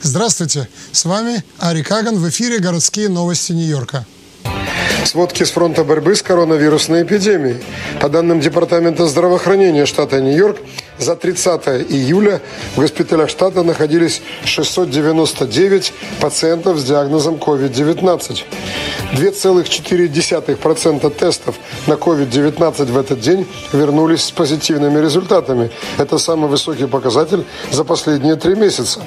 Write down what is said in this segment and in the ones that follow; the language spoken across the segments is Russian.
Здравствуйте, с вами Ари Каган в эфире «Городские новости Нью-Йорка». Сводки с фронта борьбы с коронавирусной эпидемией. По данным Департамента здравоохранения штата Нью-Йорк, за 30 июля в госпиталях штата находились 699 пациентов с диагнозом COVID-19. 2,4% тестов на COVID-19 в этот день вернулись с позитивными результатами. Это самый высокий показатель за последние три месяца.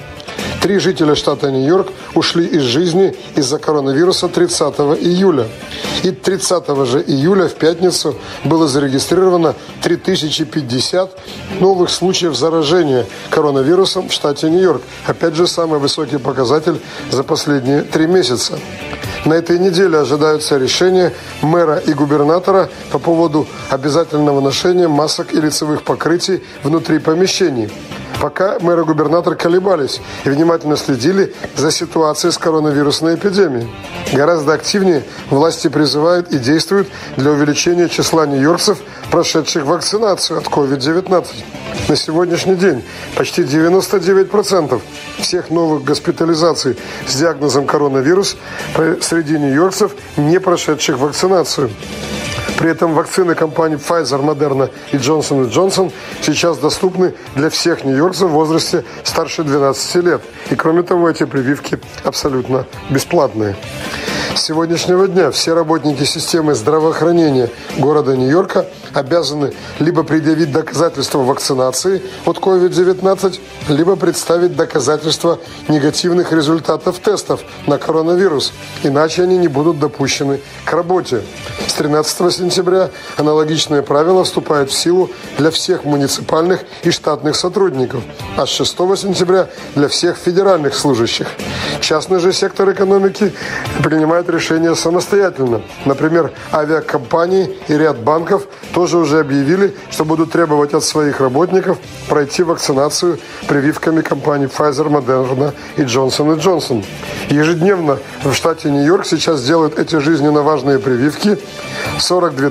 Три жителя штата Нью-Йорк ушли из жизни из-за коронавируса 30 июля. И 30 же июля в пятницу было зарегистрировано 3050 новых случаев заражения коронавирусом в штате Нью-Йорк. Опять же, самый высокий показатель за последние три месяца. На этой неделе ожидаются решения мэра и губернатора по поводу обязательного ношения масок и лицевых покрытий внутри помещений. Пока мэр и губернатор колебались и внимательно следили за ситуацией с коронавирусной эпидемией. Гораздо активнее власти призывают и действуют для увеличения числа нью-йоркцев, прошедших вакцинацию от COVID-19. На сегодняшний день почти 99% всех новых госпитализаций с диагнозом коронавирус среди нью-йоркцев, не прошедших вакцинацию. При этом вакцины компаний Pfizer, Moderna и Johnson Johnson сейчас доступны для всех нью-йоркцев в возрасте старше 12 лет. И кроме того, эти прививки абсолютно бесплатные. С сегодняшнего дня все работники системы здравоохранения города Нью-Йорка обязаны либо предъявить доказательства вакцинации от COVID-19, либо представить доказательства негативных результатов тестов на коронавирус, иначе они не будут допущены к работе. С 13 сентября аналогичные правила вступают в силу для всех муниципальных и штатных сотрудников, а с 6 сентября для всех федеральных служащих. Частный же сектор экономики принимает решения самостоятельно. Например, авиакомпании и ряд банков тоже уже объявили, что будут требовать от своих работников пройти вакцинацию прививками компаний Pfizer, Moderna и Johnson Johnson. Ежедневно в штате Нью-Йорк сейчас делают эти жизненно важные прививки. 42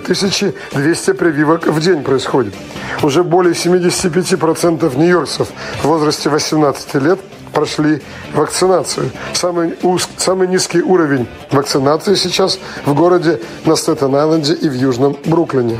200 прививок в день происходит. Уже более 75% нью-йоркцев в возрасте 18 лет прошли вакцинацию. Самый, уз, самый низкий уровень вакцинации сейчас в городе на Стэтен-Айленде и в Южном Бруклине.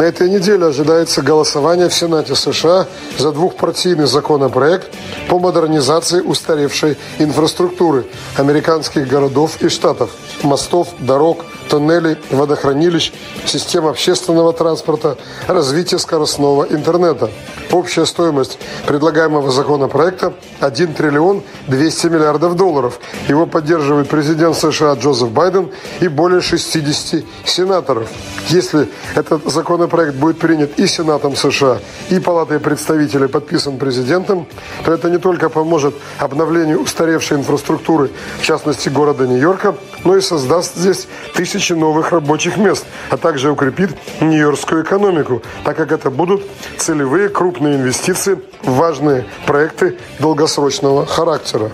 На этой неделе ожидается голосование в Сенате США за двухпартийный законопроект по модернизации устаревшей инфраструктуры американских городов и штатов, мостов, дорог, тоннелей, водохранилищ, систем общественного транспорта, развитие скоростного интернета. Общая стоимость предлагаемого законопроекта 1 триллион 200 миллиардов долларов. Его поддерживает президент США Джозеф Байден и более 60 сенаторов. Если этот законопроект будет принят и Сенатом США, и Палатой представителей подписан президентом, то это не только поможет обновлению устаревшей инфраструктуры, в частности города Нью-Йорка, но и создаст здесь тысячи новых рабочих мест, а также укрепит нью-йоркскую экономику, так как это будут целевые крупные инвестиции в важные проекты долгосрочного характера.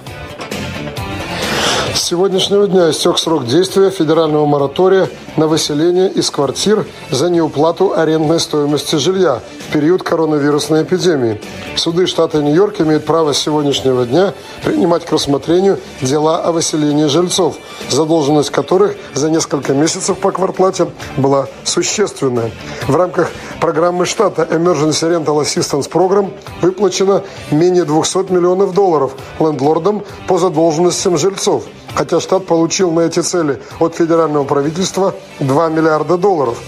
С сегодняшнего дня истек срок действия федерального моратория на выселение из квартир за неуплату арендной стоимости жилья в период коронавирусной эпидемии. Суды штата Нью-Йорк имеют право с сегодняшнего дня принимать к рассмотрению дела о выселении жильцов, задолженность которых за несколько месяцев по квартплате была существенная. В рамках программы штата Emergency Rental Assistance Program выплачено менее 200 миллионов долларов лендлордам по задолженностям жильцов – хотя штат получил на эти цели от федерального правительства 2 миллиарда долларов.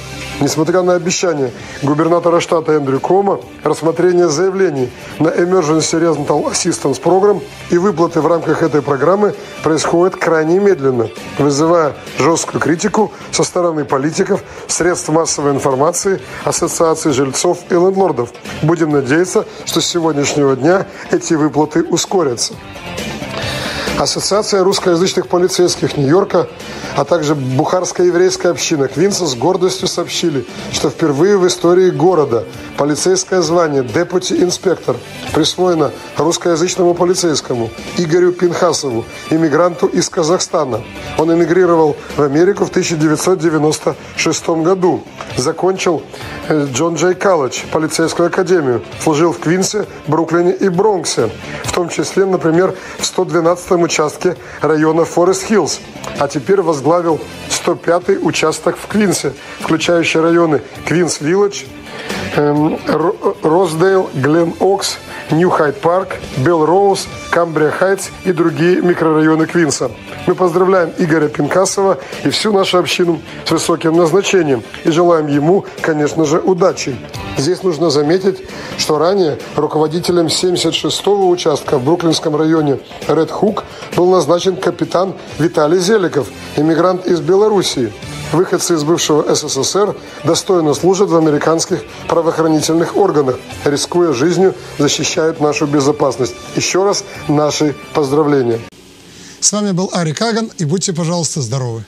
Несмотря на обещание губернатора штата Эндрю Кома, рассмотрение заявлений на Emergency Rental Assistance Program и выплаты в рамках этой программы происходит крайне медленно, вызывая жесткую критику со стороны политиков, средств массовой информации, ассоциаций жильцов и лендлордов. Будем надеяться, что с сегодняшнего дня эти выплаты ускорятся. Ассоциация русскоязычных полицейских Нью-Йорка, а также бухарская еврейская община Квинса с гордостью сообщили, что впервые в истории города полицейское звание «Депути Инспектор» присвоено русскоязычному полицейскому Игорю Пинхасову, иммигранту из Казахстана. Он эмигрировал в Америку в 1996 году. Закончил э, Джон Джей Колледж, полицейскую академию. Служил в Квинсе, Бруклине и Бронксе. В том числе, например, в 112-м участке района Форест-Хиллз. А теперь возглавил 105-й участок в Квинсе, включающий районы Квинс-Вилледж, эм, Роздейл, Глен-Окс, Нью-Хайд-Парк, Белл-Роуз, Камбрия-Хайтс и другие микрорайоны Квинса. Мы поздравляем Игоря Пинкасова и всю нашу общину с высоким назначением и желаем ему, конечно же, удачи. Здесь нужно заметить, что ранее руководителем 76-го участка в Бруклинском районе Ред Хук был назначен капитан Виталий Зеликов, иммигрант из Белоруссии. Выходцы из бывшего СССР достойно служат в американских правоохранительных органах, рискуя жизнью, защищают нашу безопасность. Еще раз наши поздравления. С вами был Ари Каган, и будьте, пожалуйста, здоровы.